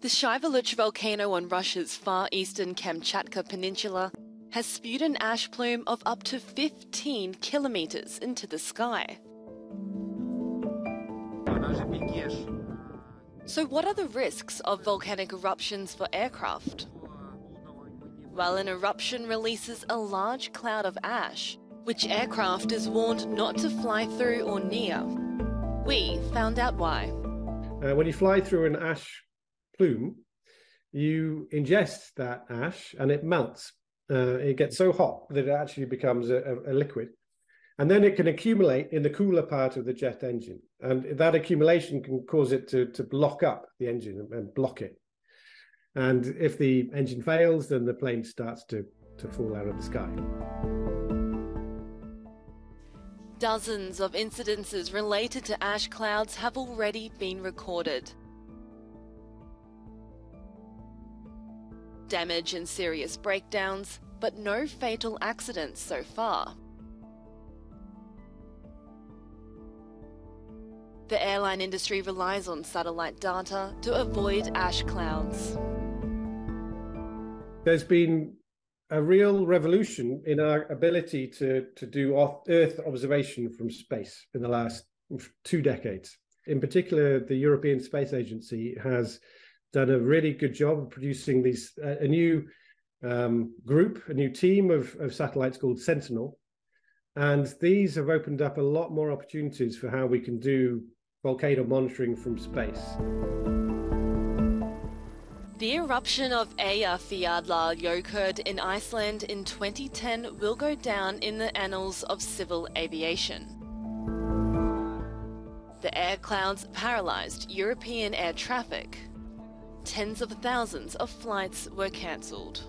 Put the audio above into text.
The Shiveluch volcano on Russia's far eastern Kamchatka Peninsula has spewed an ash plume of up to 15 kilometers into the sky. So, what are the risks of volcanic eruptions for aircraft? Well, an eruption releases a large cloud of ash, which aircraft is warned not to fly through or near. We found out why. Uh, when you fly through an ash plume, you ingest that ash and it melts. Uh, it gets so hot that it actually becomes a, a, liquid. And then it can accumulate in the cooler part of the jet engine. And that accumulation can cause it to, to block up the engine and block it. And if the engine fails, then the plane starts to, to fall out of the sky. Dozens of incidences related to ash clouds have already been recorded. Damage and serious breakdowns, but no fatal accidents so far. The airline industry relies on satellite data to avoid ash clouds. There's been a real revolution in our ability to, to do Earth observation from space in the last two decades. In particular, the European Space Agency has done a really good job of producing these uh, a new um, group, a new team of, of satellites called Sentinel, and these have opened up a lot more opportunities for how we can do volcano monitoring from space. The eruption of Eyjafjallajökull in Iceland in 2010 will go down in the annals of civil aviation. The air clouds paralysed European air traffic. Tens of thousands of flights were cancelled.